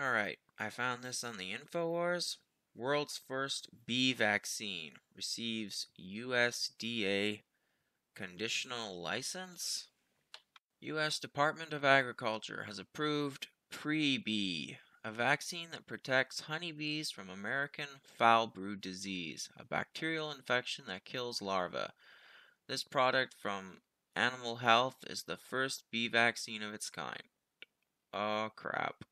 Alright, I found this on the InfoWars. World's first bee vaccine receives USDA conditional license. U.S. Department of Agriculture has approved Pre-Bee, a vaccine that protects honeybees from American foul brood disease, a bacterial infection that kills larvae. This product from Animal Health is the first bee vaccine of its kind. Oh crap.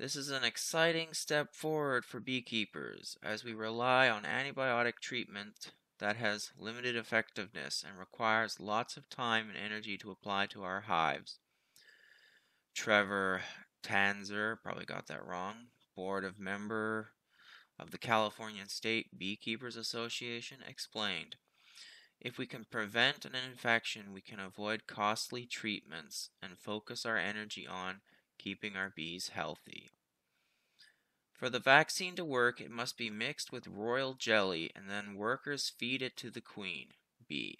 This is an exciting step forward for beekeepers as we rely on antibiotic treatment that has limited effectiveness and requires lots of time and energy to apply to our hives. Trevor Tanzer, probably got that wrong, board of member of the California State Beekeepers Association, explained if we can prevent an infection, we can avoid costly treatments and focus our energy on keeping our bees healthy. For the vaccine to work, it must be mixed with royal jelly and then workers feed it to the queen bee.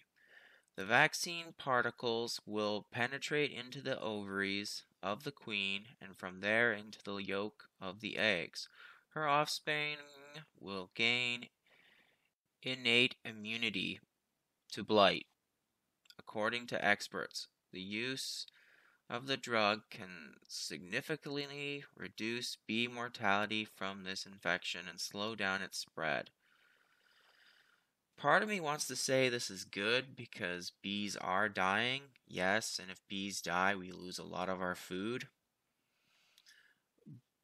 The vaccine particles will penetrate into the ovaries of the queen and from there into the yolk of the eggs. Her offspring will gain innate immunity to blight. According to experts, the use of the drug can significantly reduce bee mortality from this infection and slow down its spread. Part of me wants to say this is good because bees are dying, yes, and if bees die, we lose a lot of our food.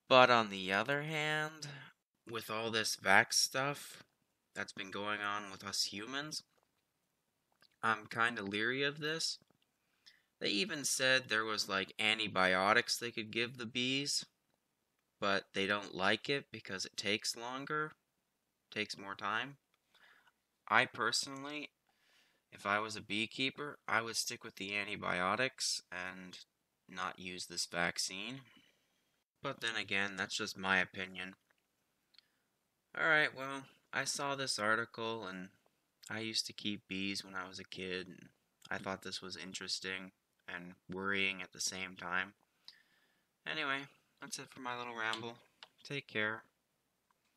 But on the other hand, with all this vax stuff that's been going on with us humans, I'm kind of leery of this they even said there was like antibiotics they could give the bees, but they don't like it because it takes longer, takes more time. I personally, if I was a beekeeper, I would stick with the antibiotics and not use this vaccine. But then again, that's just my opinion. Alright, well, I saw this article and I used to keep bees when I was a kid and I thought this was interesting and worrying at the same time. Anyway, that's it for my little ramble. Take care.